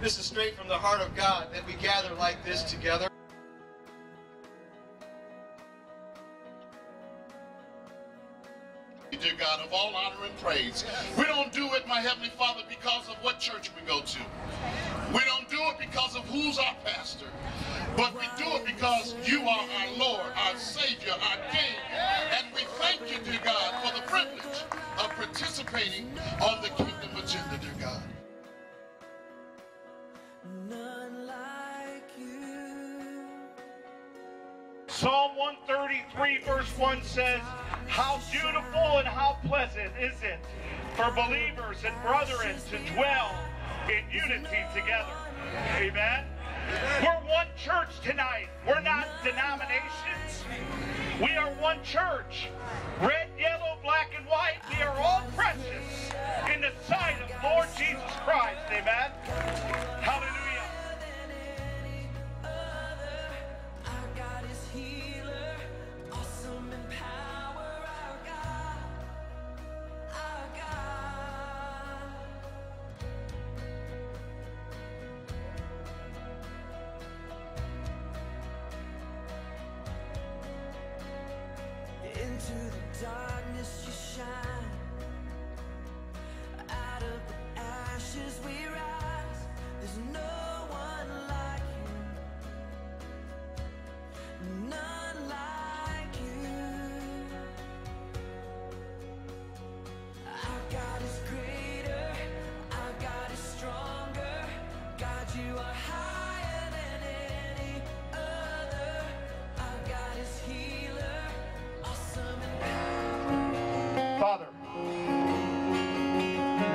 This is straight from the heart of God that we gather like this together. Dear God, of all honor and praise. We don't do it, my Heavenly Father, because of what church we go to. We don't do it because of who's our pastor. But we do it because you are our Lord, our Savior, our King. And we thank you, dear God, for the privilege of participating on the kingdom Psalm 133 verse 1 says, How beautiful and how pleasant is it for believers and brethren to dwell in unity together. Amen. We're one church tonight. We're not denominations. We are one church. Red,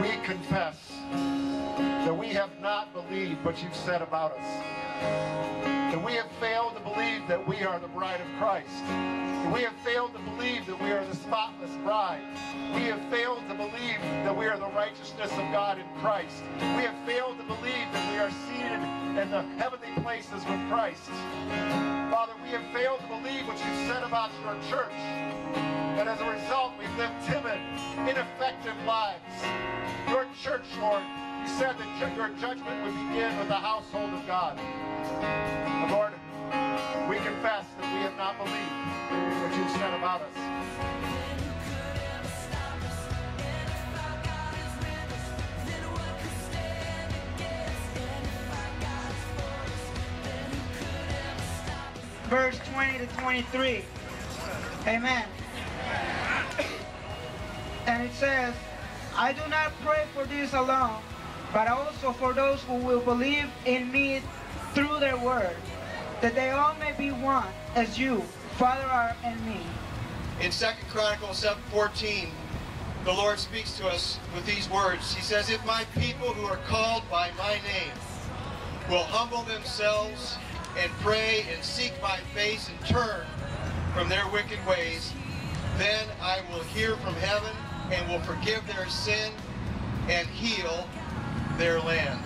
we confess that we have not believed what you've said about us. That we have failed to believe that we are the bride of Christ. We have failed to believe that we are the spotless bride. We have failed to believe that we are the righteousness of God in Christ. We have failed to believe that we are seated in the heavenly places with Christ. Father, we have failed to believe what you've said about your church. And as a result, we've lived timid, ineffective lives. Your church, Lord, you said that your judgment would begin with the household of God. Lord, we confess that we have not believed what you've said about us? verse 20 to 23. Amen. And it says, I do not pray for this alone, but also for those who will believe in me through their word, that they all may be one, as you, Father, are in me. In 2 Chronicles 7:14, the Lord speaks to us with these words. He says, If my people who are called by my name will humble themselves and pray and seek my face and turn from their wicked ways, then I will hear from heaven and will forgive their sin and heal their land.